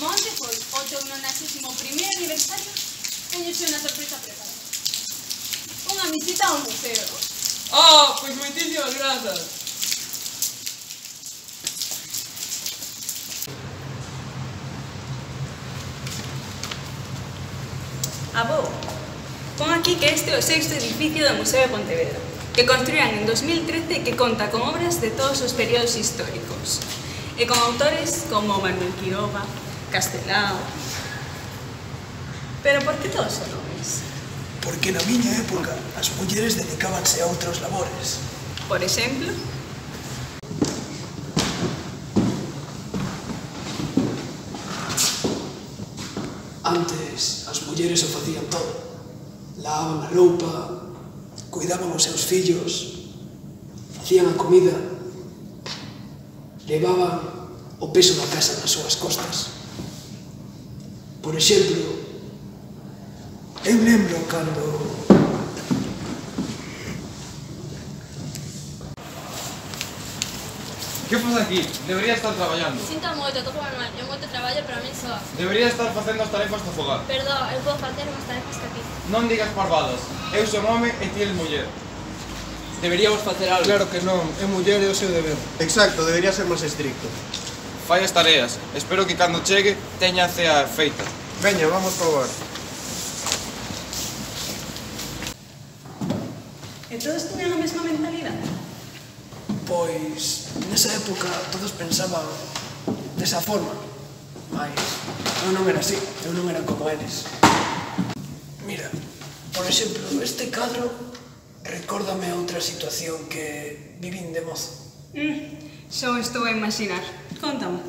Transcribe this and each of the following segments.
Monte foi o teu 91º aniversario teño unha sorpresa preparada. Unha visita ao museo. Oh, pois moitísimas grazas. Abó, pon aquí que este é o sexto edificio do Museo de Pontevedra, que construían en 2013 e que conta con obras de todos os períodos históricos, e con autores como Manuel Quiroga, Castelao. Pero por que todos os nomes? Porque na miña época as mulleres dedicábanse a outros labores. Por exemplo? Antes, as mulleres o facían todo. Lavaban a roupa, cuidaban os seus fillos, facían a comida, levaban o peso da casa nas súas costas. Por exemplo, eu lembro cando Que faz aquí? Debería estar traballando. Sinto moito, toco mal. É moito traballo para min soa. Debería estar facendo as tarefas do fogar. Perdón, eu podo facer unhas tarefas que ti. Non digas parvadas. Eu son home e ti eres muller. Deberíamos facer algo. Claro que non, é muller e o seu deber. Exacto, debería ser máis estricto fai as tareas. Espero que cando chegue teña a cea feita. Veña, vamos probar. E todos tiñan a mesma mentalidade? Pois, nesa época todos pensaban desa forma, mas eu non era así, eu non era como eles. Mira, por exemplo, este cadro recórdame a outra situación que vivín de mozo. Mm, Só estou a imaginar. Contame.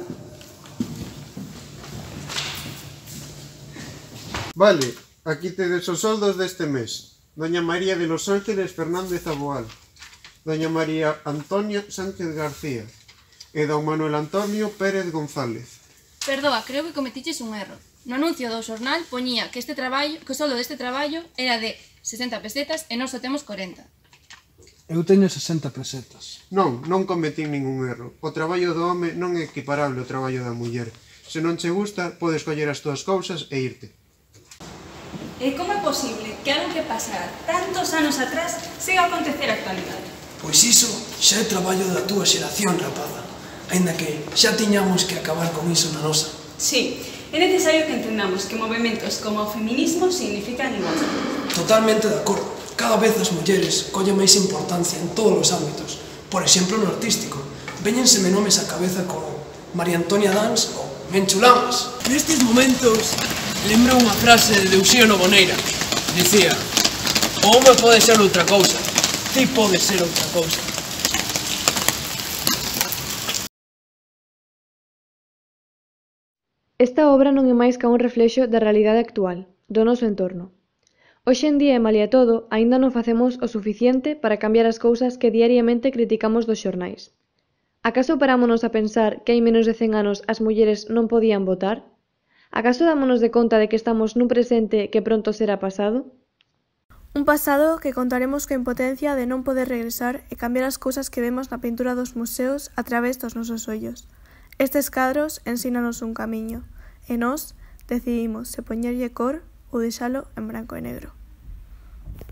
Vale, aquí tedes os soldos deste mes. Doña María de los Ángeles Fernández Aboal. Doña María Antonia Sánchez García. E don Manuel Antonio Pérez González. Perdoa, creo que cometiches un erro. No anuncio do xornal poñía que este traballo, que o soldo deste traballo era de 60 pesetas e nós só temos 40. Eu teño 60 pesetas. Non, non cometín ningún erro. O traballo do home non é equiparable ao traballo da muller. Se non che gusta, podes coller as túas cousas e irte. E como é posible que algo que pasara tantos anos atrás siga a acontecer a actualidade? Pois iso xa é traballo da túa xeración, rapaza. Ainda que xa tiñamos que acabar con iso na nosa. Sí, é necesario que entendamos que movimentos como o feminismo significan igualdade. Totalmente de acordo. Cada vez as mulleres collen máis importancia en todos os ámbitos, por exemplo no artístico. Véñenseme nomes á cabeza como María Antonia Dans ou Menchulamas. Nestes momentos lembro unha frase de Deuxío Novoneira. Dicía, o home pode ser outra cousa, ti pode ser outra cousa. Esta obra non é máis ca un reflexo da realidade actual, do noso entorno. Hoxe en día e malia todo, aínda non facemos o suficiente para cambiar as cousas que diariamente criticamos dos xornais. Acaso parámonos a pensar que hai menos de 100 anos as mulleres non podían votar? Acaso dámonos de conta de que estamos nun presente que pronto será pasado? Un pasado que contaremos coa impotencia de non poder regresar e cambiar as cousas que vemos na pintura dos museos a través dos nosos ollos. Estes cadros ensínanos un camiño, e nós decidimos se poñerlle cor Udízalo en blanco y negro.